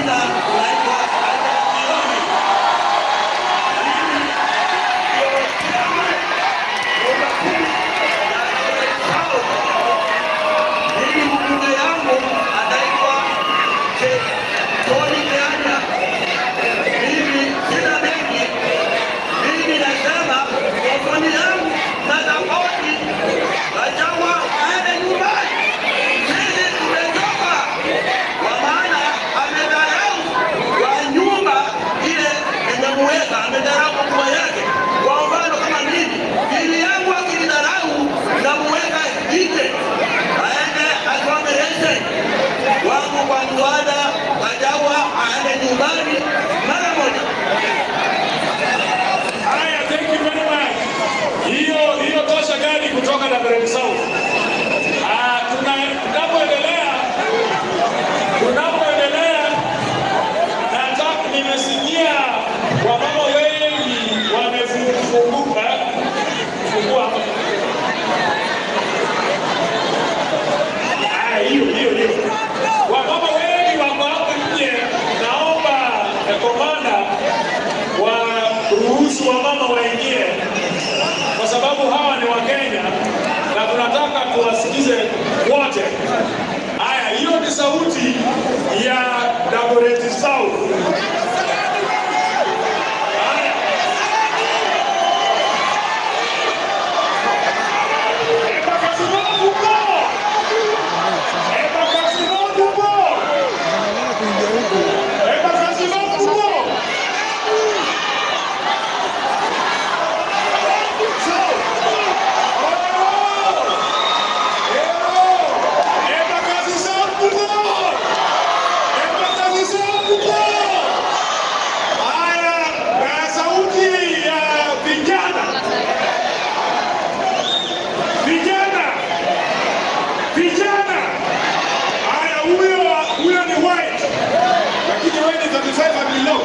감사합니다. Nje, aende asome leseni wangu kwa mswada. Gachagua aende nyumbani mara moja. Haya, thank you very much. Hiyo hiyo tosha gari kutoka na South. Ah, tuna tunapoendelea nimesikia wamama wengi wamefunguka fungua Ah, hiyo hiyo hiyo. Wamama wengi wako hapo nje, naomba wa ruhusu wa mama waingie, kwa sababu hawa ni Wakenya na tunataka tuwasikize wote. Haya, hiyo ni sauti ya Dagoretti South. Huyo ni white, lakini wewe ni 35 and below.